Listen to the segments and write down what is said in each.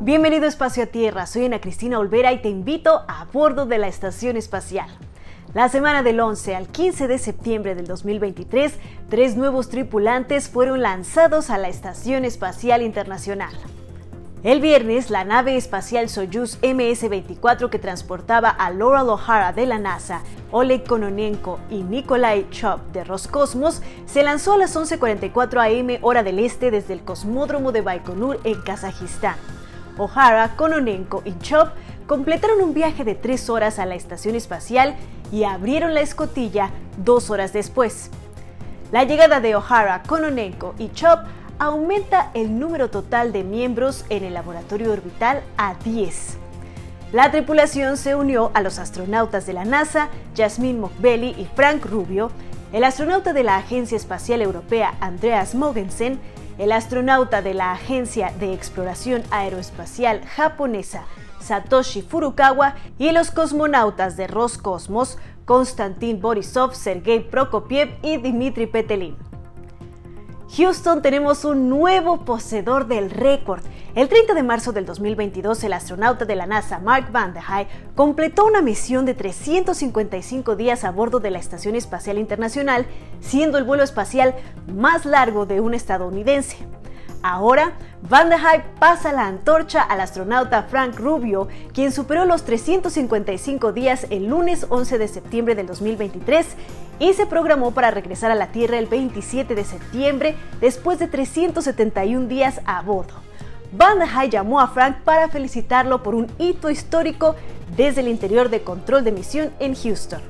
Bienvenido a Espacio a Tierra, soy Ana Cristina Olvera y te invito a bordo de la Estación Espacial. La semana del 11 al 15 de septiembre del 2023, tres nuevos tripulantes fueron lanzados a la Estación Espacial Internacional. El viernes, la nave espacial Soyuz MS-24 que transportaba a Laurel O'Hara de la NASA, Oleg Kononenko y Nikolai Chop de Roscosmos se lanzó a las 11.44 am hora del este desde el cosmódromo de Baikonur en Kazajistán. O'Hara, Kononenko y Chop completaron un viaje de tres horas a la estación espacial y abrieron la escotilla dos horas después. La llegada de O'Hara, Kononenko y Chop aumenta el número total de miembros en el laboratorio orbital a 10. La tripulación se unió a los astronautas de la NASA, Jasmine Mokbeli y Frank Rubio, el astronauta de la Agencia Espacial Europea Andreas Mogensen, el astronauta de la Agencia de Exploración Aeroespacial Japonesa Satoshi Furukawa y los cosmonautas de Roscosmos, Konstantin Borisov, Sergei Prokopiev y Dmitry Petelin. Houston tenemos un nuevo poseedor del récord. El 30 de marzo del 2022, el astronauta de la NASA, Mark Van Hey, completó una misión de 355 días a bordo de la Estación Espacial Internacional, siendo el vuelo espacial más largo de un estadounidense. Ahora, Van der Hyde pasa la antorcha al astronauta Frank Rubio, quien superó los 355 días el lunes 11 de septiembre del 2023 y se programó para regresar a la Tierra el 27 de septiembre después de 371 días a bordo. Van der Hyde llamó a Frank para felicitarlo por un hito histórico desde el interior de control de misión en Houston.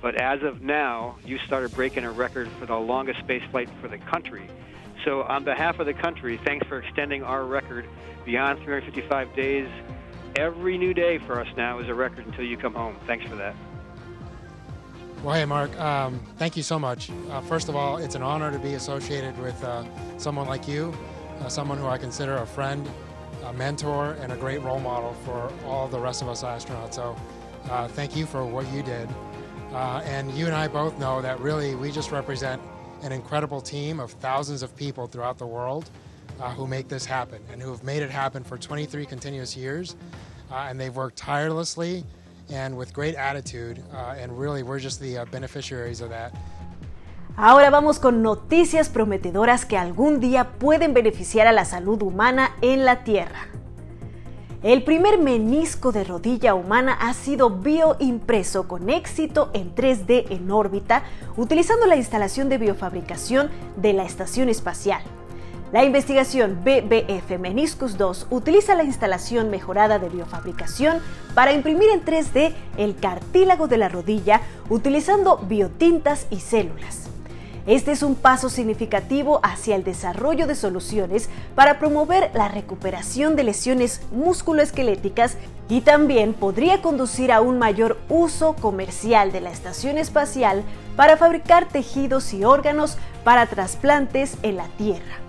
But as of now, you started breaking a record for the longest space flight for the country. So, on behalf of the country, thanks for extending our record beyond 355 days. Every new day for us now is a record until you come home. Thanks for that. Well, hey, Mark, um, thank you so much. Uh, first of all, it's an honor to be associated with uh, someone like you, uh, someone who I consider a friend, a mentor, and a great role model for all the rest of us astronauts. So, uh, thank you for what you did. Uh, and you and I both know that really we just represent an incredible team of thousands of people throughout the world uh, who make this happen and who have made it happen for 23 continuous years. Uh, and they've worked tirelessly and with great attitude. Uh, and really, we're just the uh, beneficiaries of that. Ahora vamos con noticias prometedoras que algún día pueden beneficiar a la salud humana en la Tierra. El primer menisco de rodilla humana ha sido bioimpreso con éxito en 3D en órbita utilizando la instalación de biofabricación de la Estación Espacial. La investigación BBF Meniscus 2 utiliza la instalación mejorada de biofabricación para imprimir en 3D el cartílago de la rodilla utilizando biotintas y células. Este es un paso significativo hacia el desarrollo de soluciones para promover la recuperación de lesiones musculoesqueléticas y también podría conducir a un mayor uso comercial de la estación espacial para fabricar tejidos y órganos para trasplantes en la Tierra.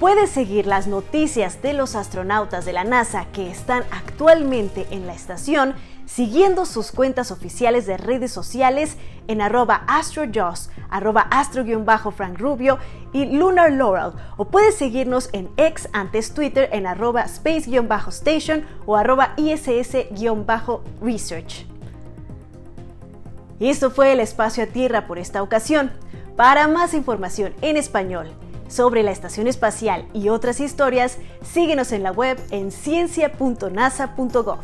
Puedes seguir las noticias de los astronautas de la NASA que están actualmente en la estación siguiendo sus cuentas oficiales de redes sociales en arroba astrojoss, arroba astro-frank rubio y lunar laurel o puedes seguirnos en ex antes Twitter en arroba space-station o arroba iss-research. Y esto fue el espacio a tierra por esta ocasión. Para más información en español sobre la estación espacial y otras historias, síguenos en la web en ciencia.nasa.gov.